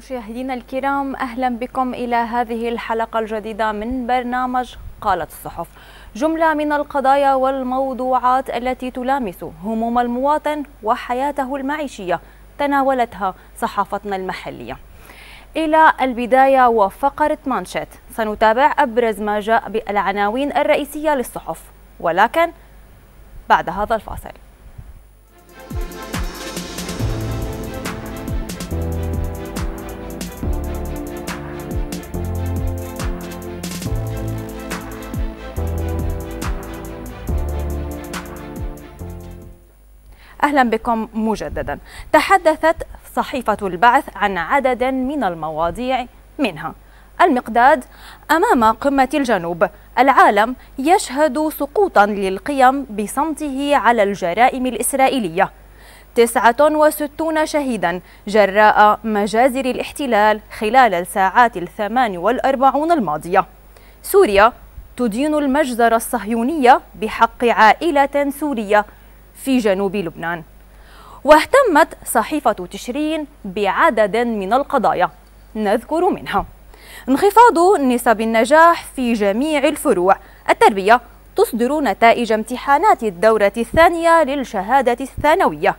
مشاهدينا الكرام أهلا بكم إلى هذه الحلقة الجديدة من برنامج قالت الصحف. جملة من القضايا والموضوعات التي تلامس هموم المواطن وحياته المعيشية تناولتها صحافتنا المحلية. إلى البداية وفقرة مانشيت سنتابع أبرز ما جاء بالعناوين الرئيسية للصحف. ولكن بعد هذا الفاصل. أهلا بكم مجددا. تحدثت صحيفة البعث عن عدد من المواضيع منها. المقداد أمام قمة الجنوب العالم يشهد سقوطا للقيم بصمته على الجرائم الإسرائيلية. 69 شهيدا جراء مجازر الاحتلال خلال الساعات الثمان والأربعون الماضية. سوريا تدين المجزرة الصهيونية بحق عائلة سورية في جنوب لبنان. واهتمت صحيفة تشرين بعدد من القضايا. نذكر منها. انخفاض نسب النجاح في جميع الفروع. التربية تصدر نتائج امتحانات الدورة الثانية للشهادة الثانوية.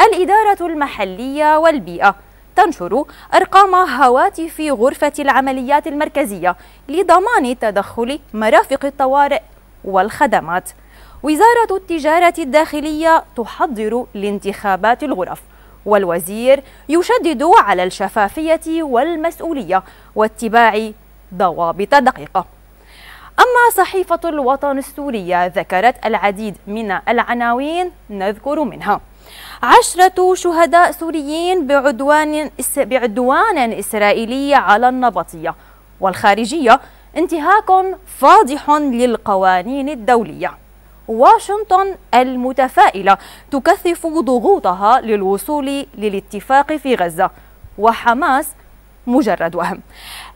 الإدارة المحلية والبيئة تنشر أرقام هواتف غرفة العمليات المركزية لضمان تدخل مرافق الطوارئ والخدمات. وزارة التجارة الداخلية تحضر لانتخابات الغرف والوزير يشدد على الشفافية والمسؤولية واتباع ضوابط دقيقة. أما صحيفة الوطن السورية ذكرت العديد من العناوين نذكر منها. عشرة شهداء سوريين بعدوان, بعدوان إسرائيلي على النبطية والخارجية انتهاك فاضح للقوانين الدولية. واشنطن المتفائلة تكثف ضغوطها للوصول للاتفاق في غزة وحماس مجرد وهم.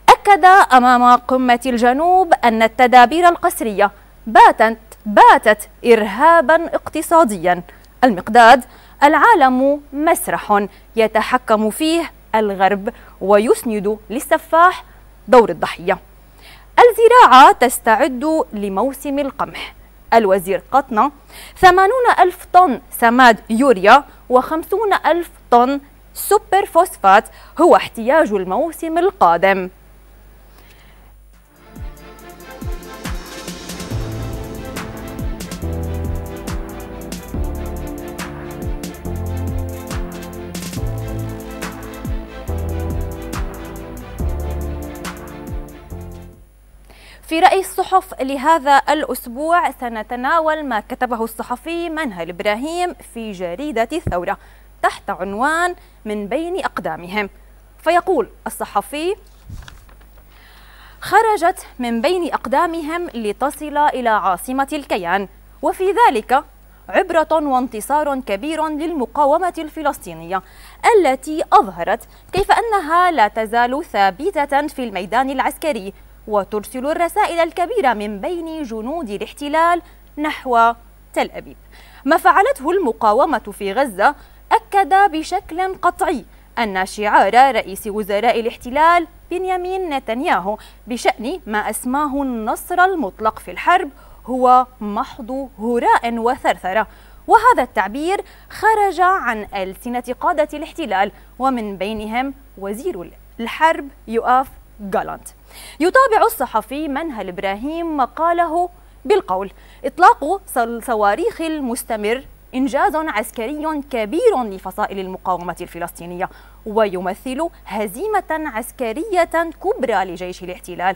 أكد أمام قمة الجنوب أن التدابير القسرية باتت باتت إرهابا اقتصاديا. المقداد العالم مسرح يتحكم فيه الغرب ويسند للسفاح دور الضحية. الزراعة تستعد لموسم القمح. الوزير قطنة ثمانون ألف طن سماد يوريا وخمسون ألف طن سوبر فوسفات هو احتياج الموسم القادم. في رأي الصحف لهذا الأسبوع سنتناول ما كتبه الصحفي منهل إبراهيم في جريدة الثورة تحت عنوان من بين أقدامهم فيقول الصحفي خرجت من بين أقدامهم لتصل إلى عاصمة الكيان وفي ذلك عبرة وانتصار كبير للمقاومة الفلسطينية التي أظهرت كيف أنها لا تزال ثابتة في الميدان العسكري وترسل الرسائل الكبيرة من بين جنود الاحتلال نحو تل أبيب. ما فعلته المقاومة في غزة أكد بشكل قطعي أن شعار رئيس وزراء الاحتلال بنيامين نتنياهو بشأن ما أسماه النصر المطلق في الحرب هو محض هراء وثرثرة. وهذا التعبير خرج عن ألسنة قادة الاحتلال ومن بينهم وزير الحرب يؤاف جالانت يتابع الصحفي منهل إبراهيم مقاله بالقول إطلاق الصواريخ المستمر إنجاز عسكري كبير لفصائل المقاومة الفلسطينية ويمثل هزيمة عسكرية كبرى لجيش الاحتلال.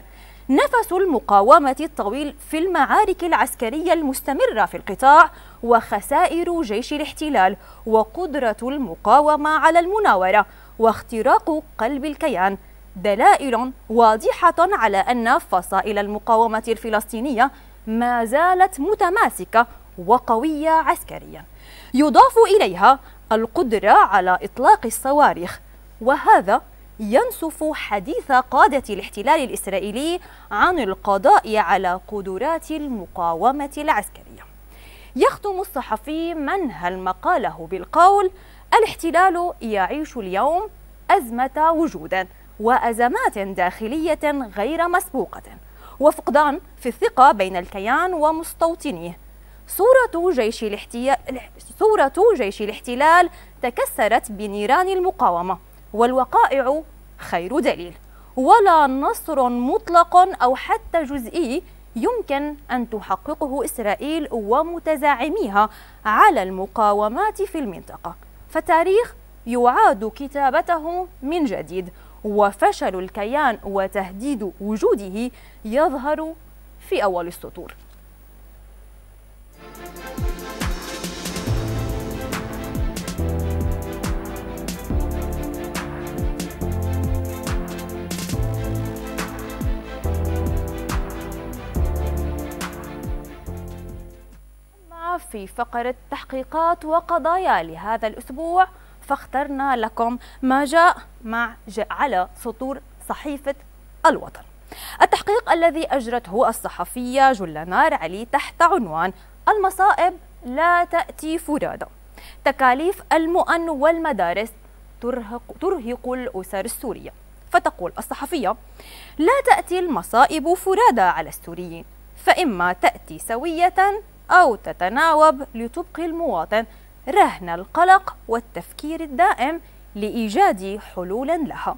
نفس المقاومة الطويل في المعارك العسكرية المستمرة في القطاع وخسائر جيش الاحتلال وقدرة المقاومة على المناورة واختراق قلب الكيان. دلائل واضحة على أن فصائل المقاومة الفلسطينية ما زالت متماسكة وقوية عسكريا. يضاف إليها القدرة على إطلاق الصواريخ وهذا ينسف حديث قادة الاحتلال الإسرائيلي عن القضاء على قدرات المقاومة العسكرية. يختم الصحفي منهل مقاله بالقول الاحتلال يعيش اليوم الأزمة وجودا وأزمات داخلية غير مسبوقة. وفقدان في الثقة بين الكيان ومستوطنيه. صورة جيش الاحتلال صورة جيش الاحتلال تكسرت بنيران المقاومة. والوقائع خير دليل. ولا نصر مطلق أو حتى جزئي يمكن أن تحققه إسرائيل ومتزاعميها على المقاومات في المنطقة. فالتاريخ يعاد كتابته من جديد. وفشل الكيان وتهديد وجوده يظهر في أول السطور. في فقرة تحقيقات وقضايا لهذا الأسبوع فاخترنا لكم ما جاء مع جاء على سطور صحيفة الوطن. التحقيق الذي أجرته الصحفية جلنار علي تحت عنوان المصائب لا تأتي فرادى تكاليف المؤن والمدارس ترهق, ترهق الأسر السورية. فتقول الصحفية لا تأتي المصائب فرادى على السوريين فإما تأتي سوية أو تتناوب لتبقي المواطن رهن القلق والتفكير الدائم لإيجاد حلول لها.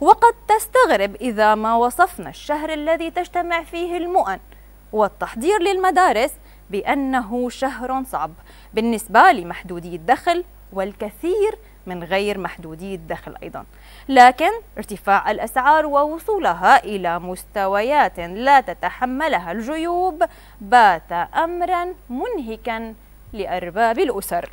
وقد تستغرب إذا ما وصفنا الشهر الذي تجتمع فيه المؤن والتحضير للمدارس بأنه شهر صعب بالنسبة لمحدودي الدخل والكثير من غير محدودي الدخل أيضا. لكن ارتفاع الأسعار ووصولها إلى مستويات لا تتحملها الجيوب بات أمرا منهكا لأرباب الأسر.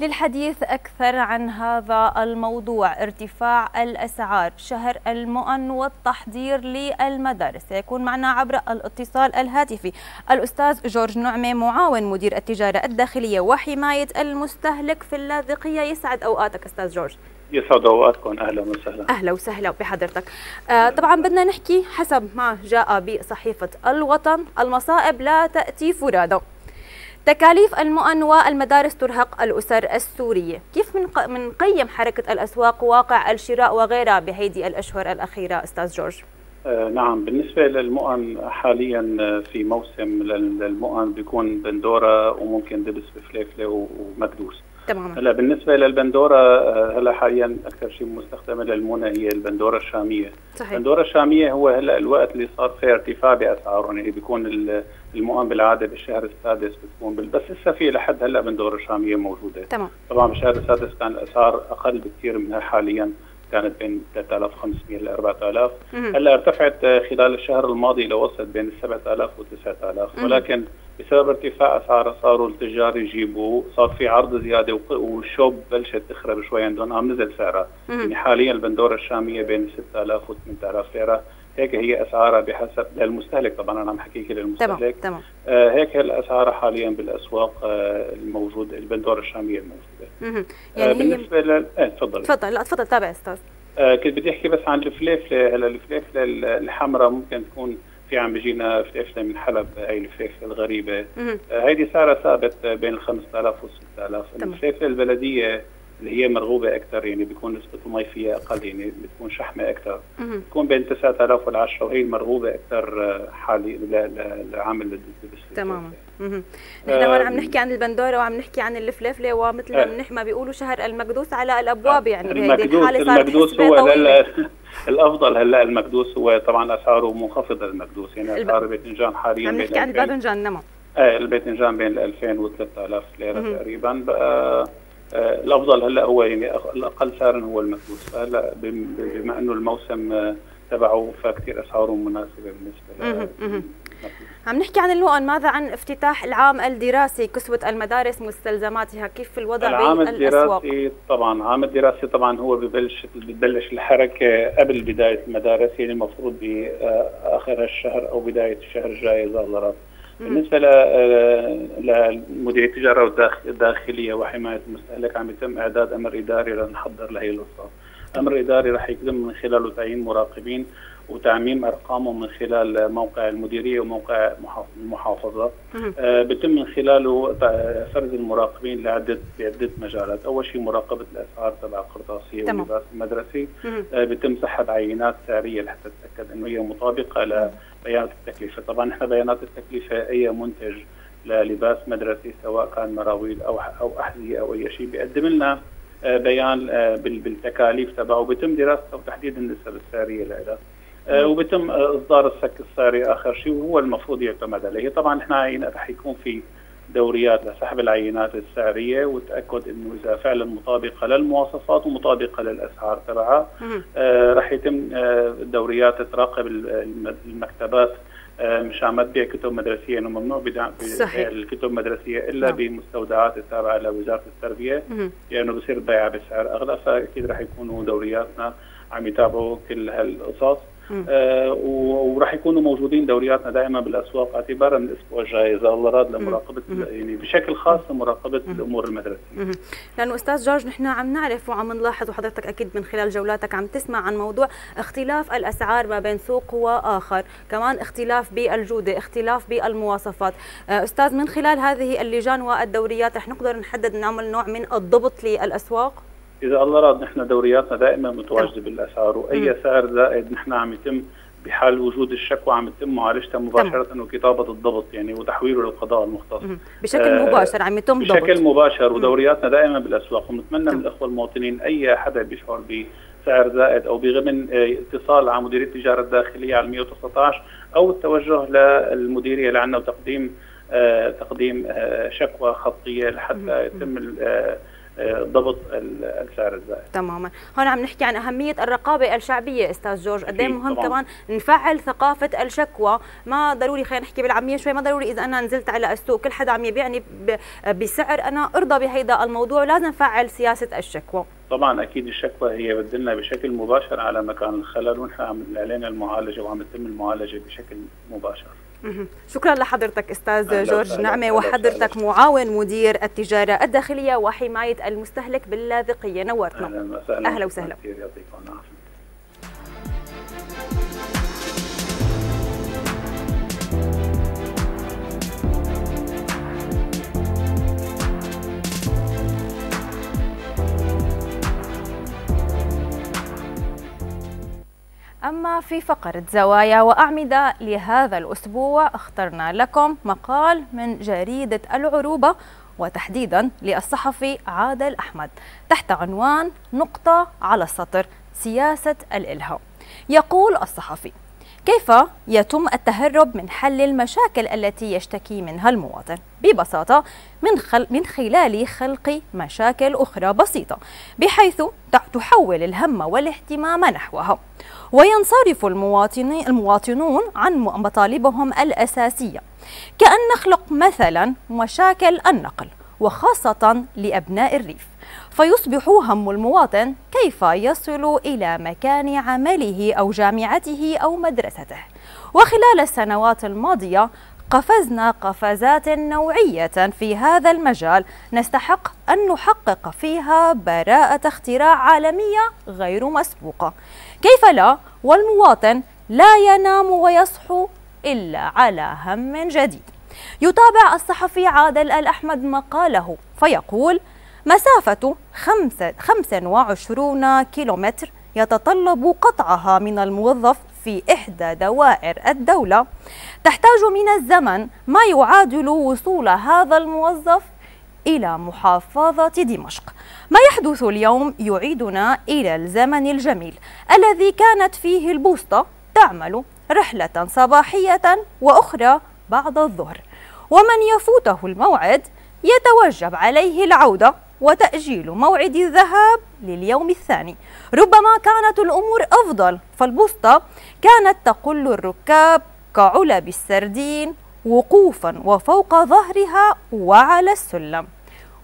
للحديث أكثر عن هذا الموضوع. ارتفاع الأسعار شهر المؤن والتحضير للمدارس. سيكون معنا عبر الاتصال الهاتفي الأستاذ جورج نعمة معاون مدير التجارة الداخلية وحماية المستهلك في اللاذقية. يسعد أوقاتك أستاذ جورج. يسعد أوقاتكم. أهلا وسهلا. أهلا وسهلا بحضرتك. آه طبعا بدنا نحكي حسب ما جاء بصحيفة الوطن المصائب لا تأتي فرادى تكاليف المؤن والمدارس ترهق الأسر السورية. كيف من من قيم حركة الأسواق واقع الشراء وغيرها بهيدي الأشهر الأخيرة أستاذ جورج؟ آه نعم. بالنسبة للمؤن حاليا في موسم للمؤن بيكون بندورة وممكن دبس بفليفلة ومكدوس. تماما. هلا بالنسبة للبندورة آه، هلا حاليا أكثر شيء مستخدمه للمنى هي البندورة الشامية. صحيح. البندورة الشامية هو هلا الوقت اللي صار فيه ارتفاع بأسعارهم يعني بيكون المؤن بالعادة بالشهر السادس بتكون بس لسه في لحد هلا بندورة شامية موجودة. تمام. طبعا بالشهر السادس كان الأسعار أقل بكثير منها حاليا كانت بين 3500 ل 4000 هلا ارتفعت خلال الشهر الماضي لوصلت بين 7000 و 9000 ولكن بسبب ارتفاع أسعار صاروا التجار يجيبوا صار في عرض زيادة والشوب بلشت تخرب شوي عندهم قام نزل سعرها؟ يعني حاليا البندورة الشامية بين 6000 و 8000 ليرة هيك هي أسعارها بحسب للمستهلك طبعا أنا عم حكيك للمستهلك تمام تمام. آه هيك الأسعار حاليا بالأسواق آه الموجوده البندورة الشامية الموجودة. يعني آه بالنسبة لل إيه تفضل. تفضل لا تفضل تابع أستاذ. آه كنت بدي أحكي بس عن الفليفلة هلا الفليفلة الحمراء ممكن تكون في عم بيجينا فليفله من حلب هاي الفليفله الغريبة. آه هيدي سعرها ثابت بين ال 5000 وال 6000 الفليفله البلدية اللي هي مرغوبة أكثر يعني بيكون نسبة المي فيها أقل يعني بتكون شحمة أكثر بتكون بين 9000 وال 10 وهي المرغوبة أكثر حاليا لعمل الدبس تماما. نحن هون عم نحكي عن البندورة وعم نحكي عن الفلفلة ومثل ما ما بيقولوا شهر المكدوس على الأبواب يعني صارت المكدوس هو الأفضل هلا المكدوس هو طبعا أسعاره منخفضة المكدوس يعني أسعار الباذنجان حاليا عم نحكي عن الباذنجان نعم إيه الباذنجان بين 2000 و 3000 ليرة تقريبا. بقى آه الأفضل هلا هو يعني الأقل سعرا هو المكبوس. فهلا بما أنه الموسم تبعه فكثير أسعاره مناسبة بالنسبة ل عم نحكي عن المؤن ماذا عن افتتاح العام الدراسي؟ كسوة المدارس مستلزماتها كيف الوضع العام بالأسواق؟ الدراسي طبعا العام الدراسي طبعا هو ببلش ببلش الحركة قبل بداية المدارس يعني المفروض بآخر الشهر أو بداية الشهر الجاي إذا ظهرت بالنسبة لمديريه التجارة الداخليه وحماية المستهلك عم يتم إعداد أمر إداري لنحضر لهي القصة. أمر إداري رح يتم من خلاله تعيين مراقبين وتعميم ارقامهم من خلال موقع المديرية وموقع المحافظة. آه بتم من خلاله فرز المراقبين لعده بعده مجالات، أول شيء مراقبة الأسعار تبع القرطاسيه واللباس المدرسي آه بتم سحب عينات سعريه لحتى تتأكد إنه هي مطابقة لبيانات التكلفة، طبعا نحن بيانات التكلفة أي منتج للباس مدرسي سواء كان مراويل أو أو أحذية أو أي شيء بيقدم لنا آه، بيان آه، بالتكاليف تبعه. وبيتم دراسته وتحديد النسب السعريه لها وبتم إصدار السك السعري آخر شيء وهو المفروض يعتمد عليه. طبعا إحنا رح يكون في دوريات لسحب العينات السعريه وتأكد إنه إذا فعلا مطابقة للمواصفات ومطابقة للأسعار تبعها. آه رح يتم آه دوريات تراقب المكتبات. آه مش عم تبيع كتب مدرسية إنه ممنوع بيع الكتب المدرسية إلا نعم. بمستودعات التابعة لوزارة التربية. لأنه يعني بصير بيعها بسعر أغلى فأكيد رح يكونوا دورياتنا عم يتابعوا كل هالقصص. آه وراح يكونوا موجودين دورياتنا دائما بالأسواق اعتبارا من الأسبوع الجاي إذا الله راد لمراقبة يعني بشكل خاص لمراقبة الأمور المدرسية. لأنه أستاذ جورج نحن عم نعرف وعم نلاحظ وحضرتك أكيد من خلال جولاتك عم تسمع عن موضوع اختلاف الأسعار ما بين سوق وآخر، كمان اختلاف بالجودة، اختلاف بالمواصفات. آه، أستاذ من خلال هذه اللجان والدوريات رح نقدر نحدد نعمل نوع من الضبط للأسواق؟ إذا الله راد نحن دورياتنا دائما متواجدة بالأسعار وأي سعر زائد نحن عم يتم بحال وجود الشكوى عم يتم معالجتها مباشرة وكتابة الضبط يعني وتحويله للقضاء المختص. بشكل آه مباشر عم يتم ضبط. بشكل مباشر ودورياتنا دائما بالأسواق. ونتمنى من الأخوة المواطنين أي حدا بيشعر بسعر زائد أو بغمن آه، اتصال على مديرية التجارة الداخلية على 119 أو التوجه للمديرية اللي عندنا وتقديم آه تقديم آه شكوى خطية لحتى يتم ضبط السعر الزائد. تماما. هون عم نحكي عن أهمية الرقابة الشعبية أستاذ جورج. قد إيه مهم طبعاً. كمان نفعل ثقافة الشكوى. ما ضروري خلينا نحكي بالعامية شوي ما ضروري إذا أنا نزلت على السوق كل حدا عم يبيعني بسعر أنا أرضى بهيدا الموضوع. لازم نفعل سياسة الشكوى. طبعا أكيد الشكوى هي بتدلنا بشكل مباشر على مكان الخلل ونحن عم علينا المعالجة وعم يتم المعالجة بشكل مباشر. شكرا لحضرتك أستاذ جورج نعمة وحضرتك معاون مدير التجارة الداخلية وحماية المستهلك باللاذقية. نورتنا. أهلا وسهلا. في فقرة زوايا وأعمدة لهذا الأسبوع اخترنا لكم مقال من جريدة العروبة وتحديدا للصحفي عادل أحمد تحت عنوان نقطة على السطر سياسة الإلهام. يقول الصحفي كيف يتم التهرب من حل المشاكل التي يشتكي منها المواطن؟ ببساطة من, خل من خلال خلق مشاكل أخرى بسيطة بحيث تحول الهم والاهتمام نحوها. وينصرف المواطنون عن مطالبهم الأساسية. كأن نخلق مثلا مشاكل النقل وخاصة لأبناء الريف. فيصبح هم المواطن كيف يصل إلى مكان عمله أو جامعته أو مدرسته. وخلال السنوات الماضية قفزنا قفزات نوعية في هذا المجال نستحق أن نحقق فيها براءة اختراع عالمية غير مسبوقة. كيف لا؟ والمواطن لا ينام ويصحو إلا على هم جديد. يتابع الصحفي عادل الأحمد مقاله فيقول مسافة 25 كيلومتر يتطلب قطعها من الموظف في إحدى دوائر الدولة. تحتاج من الزمن ما يعادل وصول هذا الموظف إلى محافظة دمشق. ما يحدث اليوم يعيدنا إلى الزمن الجميل الذي كانت فيه البوسطة تعمل رحلة صباحية وأخرى بعد الظهر. ومن يفوته الموعد يتوجب عليه العودة وتأجيل موعد الذهاب لليوم الثاني. ربما كانت الأمور أفضل فالبسطة كانت تقل الركاب كعلب السردين وقوفا وفوق ظهرها وعلى السلم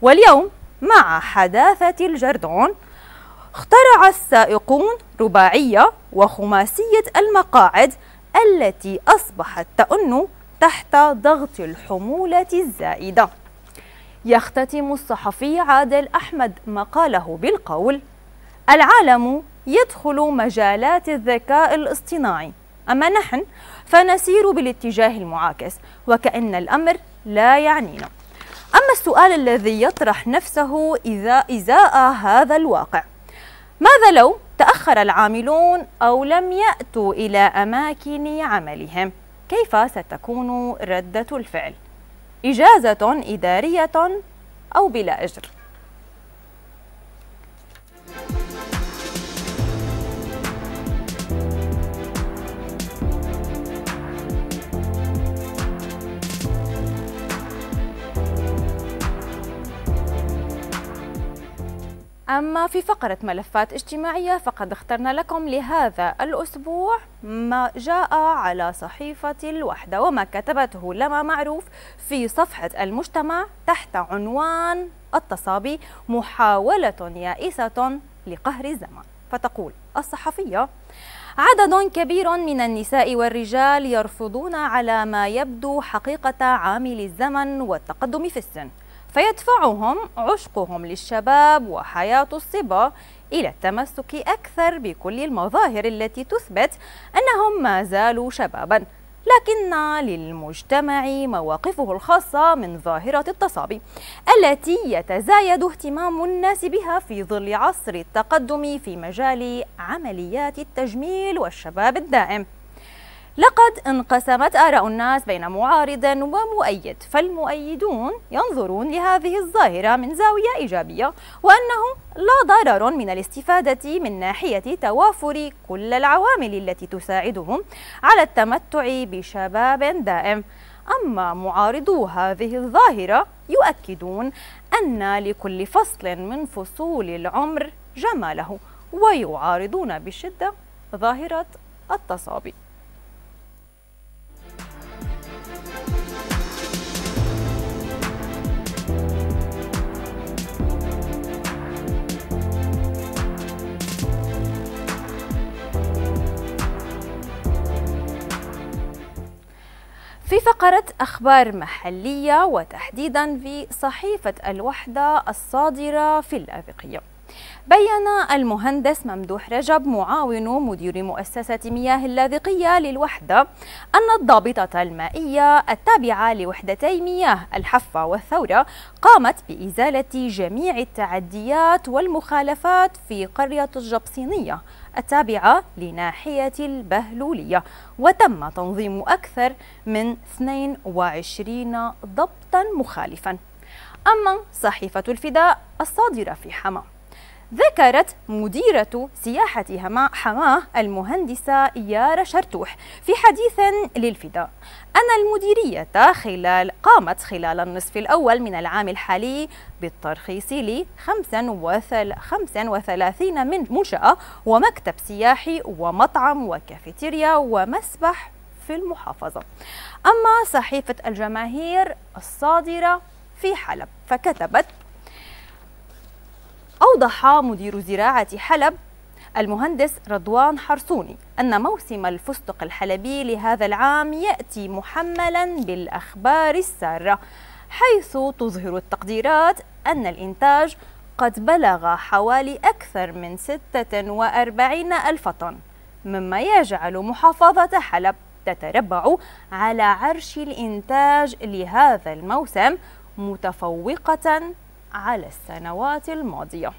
واليوم مع حداثة الجردون اخترع السائقون رباعية وخماسية المقاعد التي أصبحت تأن تحت ضغط الحمولة الزائدة. يختتم الصحفي عادل أحمد مقاله بالقول العالم يدخل مجالات الذكاء الاصطناعي. أما نحن فنسير بالاتجاه المعاكس وكأن الأمر لا يعنينا. أما السؤال الذي يطرح نفسه إذا إزاء هذا الواقع ماذا لو تأخر العاملون أو لم يأتوا إلى أماكن عملهم؟ كيف ستكون ردة الفعل؟ إجازة إدارية أو بلا أجر. أما في فقرة ملفات اجتماعية فقد اخترنا لكم لهذا الأسبوع ما جاء على صحيفة الوحدة وما كتبته لما معروف في صفحة المجتمع تحت عنوان التصابي محاولة يائسة لقهر الزمان. فتقول الصحفية عدد كبير من النساء والرجال يرفضون على ما يبدو حقيقة عامل الزمن والتقدم في السن. فيدفعهم عشقهم للشباب وحياة الصبا إلى التمسك أكثر بكل المظاهر التي تثبت أنهم ما زالوا شبابا لكن للمجتمع مواقفه الخاصة من ظاهرة التصابي التي يتزايد اهتمام الناس بها في ظل عصر التقدم في مجال عمليات التجميل والشباب الدائم. لقد انقسمت آراء الناس بين معارض ومؤيد فالمؤيدون ينظرون لهذه الظاهرة من زاوية إيجابية وأنه لا ضرر من الاستفادة من ناحية توافر كل العوامل التي تساعدهم على التمتع بشباب دائم. أما معارضو هذه الظاهرة يؤكدون أن لكل فصل من فصول العمر جماله ويعارضون بشدة ظاهرة التصابي. في فقرة أخبار محلية وتحديدا في صحيفة الوحدة الصادرة في اللاذقية بين المهندس ممدوح رجب معاون مدير مؤسسة مياه اللاذقية للوحدة أن الضابطة المائية التابعة لوحدتي مياه الحفة والثورة قامت بإزالة جميع التعديات والمخالفات في قرية الجبصينية التابعة لناحية البهلولية وتم تنظيم أكثر من 22 ضبطا مخالفا. أما صحيفة الفداء الصادرة في حما. ذكرت مديرة سياحة حماة المهندسة يارا شرتوح في حديث للفداء. أن المديرية خلال قامت خلال النصف الأول من العام الحالي بالترخيص ل 35 من منشأة ومكتب سياحي ومطعم وكافيتيريا ومسبح في المحافظة. أما صحيفة الجماهير الصادرة في حلب فكتبت أوضح مدير زراعة حلب المهندس رضوان حرسوني أن موسم الفستق الحلبي لهذا العام يأتي محملا بالأخبار السارة حيث تظهر التقديرات أن الإنتاج قد بلغ حوالي أكثر من 46 ألف طن مما يجعل محافظة حلب تتربع على عرش الإنتاج لهذا الموسم متفوقة على السنوات الماضية.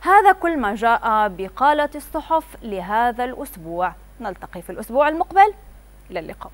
هذا كل ما جاء بقالة الصحف لهذا الأسبوع. نلتقي في الأسبوع المقبل. إلى اللقاء.